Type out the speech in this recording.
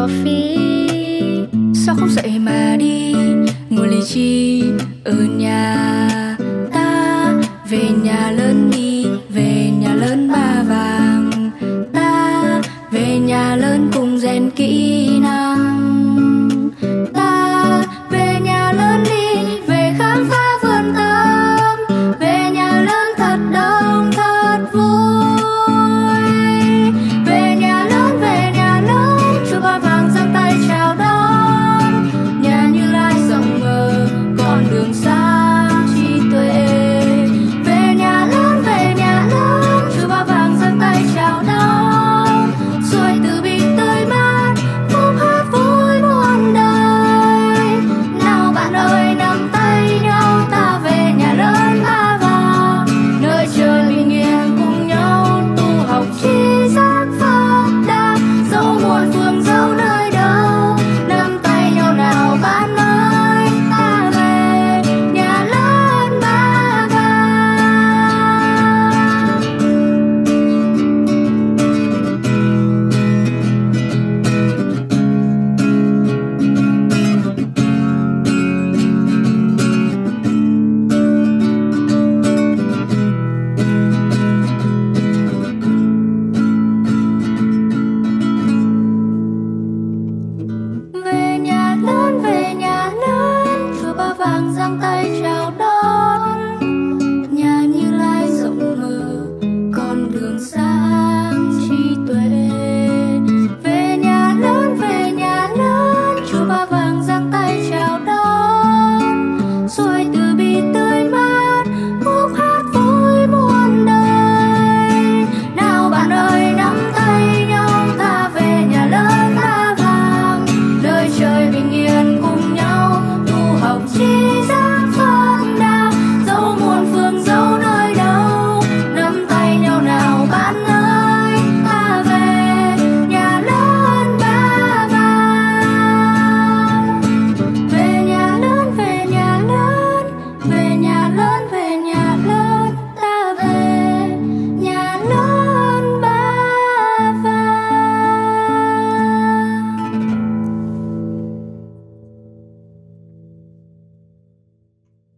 cho phí sao không dậy mà đi? Ngồi lì chi ở nhà? humano.